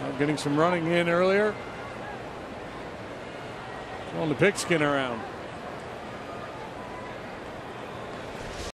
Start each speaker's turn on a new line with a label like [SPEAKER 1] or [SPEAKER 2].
[SPEAKER 1] Uh, getting some running in earlier. Throwing the pigskin around.